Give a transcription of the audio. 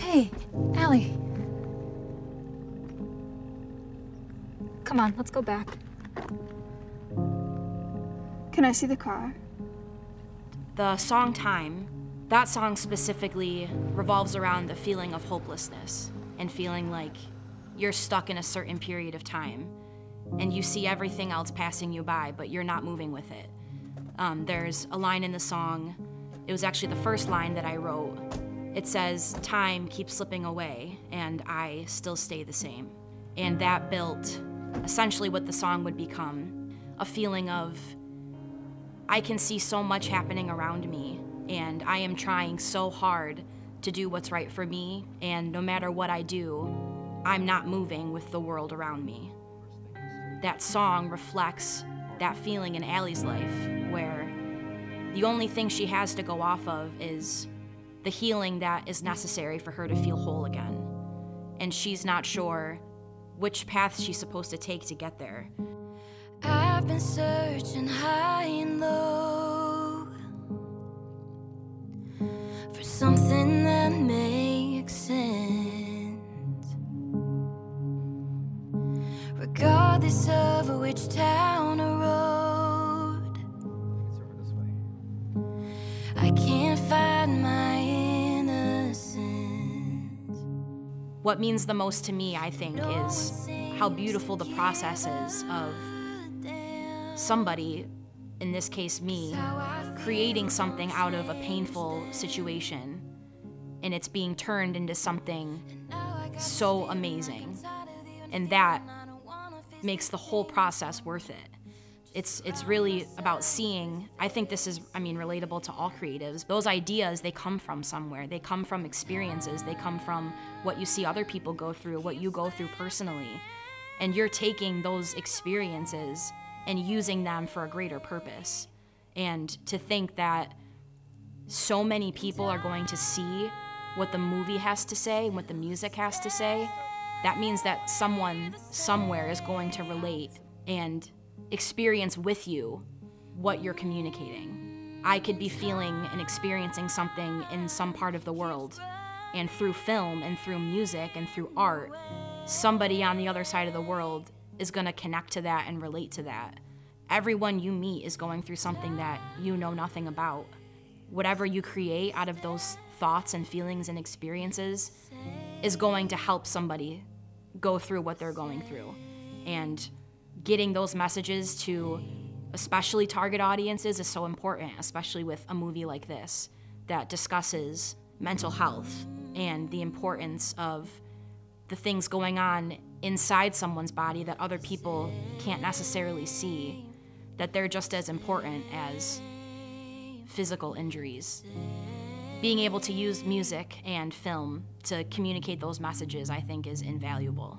Hey, Ali. Come on, let's go back. Can I see the car? The song Time, that song specifically revolves around the feeling of hopelessness and feeling like you're stuck in a certain period of time and you see everything else passing you by, but you're not moving with it. Um, there's a line in the song, it was actually the first line that I wrote. It says, Time keeps slipping away, and I still stay the same. And that built essentially what the song would become a feeling of, I can see so much happening around me, and I am trying so hard to do what's right for me, and no matter what I do, I'm not moving with the world around me. That song reflects that feeling in Ali's life, where the only thing she has to go off of is the healing that is necessary for her to feel whole again. And she's not sure which path she's supposed to take to get there. I've been searching high town or road, I can't find my innocence. What means the most to me, I think, is how beautiful the process is of somebody, in this case me, creating something out of a painful situation and it's being turned into something so amazing. And that makes the whole process worth it. It's it's really about seeing. I think this is I mean relatable to all creatives. Those ideas they come from somewhere. They come from experiences. They come from what you see other people go through, what you go through personally. And you're taking those experiences and using them for a greater purpose. And to think that so many people are going to see what the movie has to say and what the music has to say, that means that someone somewhere is going to relate and experience with you what you're communicating. I could be feeling and experiencing something in some part of the world, and through film and through music and through art, somebody on the other side of the world is going to connect to that and relate to that. Everyone you meet is going through something that you know nothing about. Whatever you create out of those thoughts and feelings and experiences is going to help somebody go through what they're going through. And getting those messages to especially target audiences is so important, especially with a movie like this that discusses mental health and the importance of the things going on inside someone's body that other people can't necessarily see, that they're just as important as physical injuries. Being able to use music and film to communicate those messages, I think, is invaluable.